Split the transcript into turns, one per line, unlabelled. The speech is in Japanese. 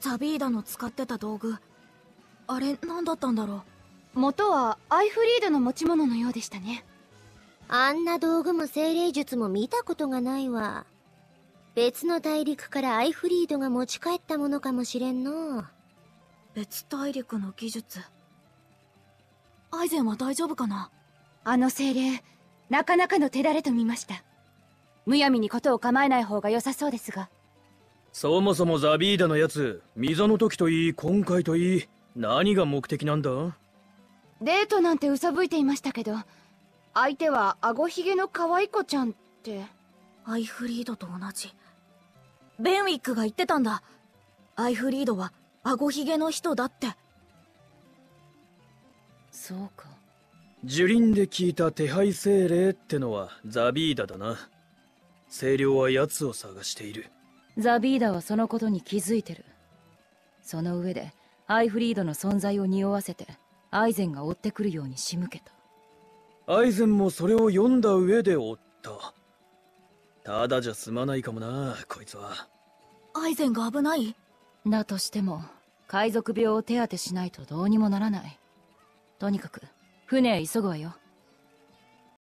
ザビーダの使ってた道具。あれ何だったんだろ
う？元はアイフリードの持ち物のようでしたね。
あんな道具も精霊術も見たことがないわ。別の大陸からアイフリードが持ち帰ったものかもしれんの。
別大陸の技術。アイゼンは大丈夫かな？
あの精霊なかなかの手だれと見ました。むやみにことを構えない方が良さそうですが
そもそもザビーダのやつ溝の時といい今回といい何が目的なんだ？
デートなんて嘘吹いていましたけど相手はあごひげの可愛い子ちゃんって。
アイフリードと同じ。ベンウィックが言ってたんだ。アイフリードはあごひげの人だって。
そうか。
樹林で聞いた手配精霊ってのはザビーダだな。清涼は奴を探している
ザビーダはそのことに気づいてる。その上でアイフリードの存在を匂わせてアイゼンが追ってくるように仕向け
た。アイゼンもそれを読んだ上で追った。ただじゃ済まないかもなこいつは。
アイゼンが危ない？
だとしても海賊病を手当てしないとどうにもならない。とにかく船へ急ぐわよ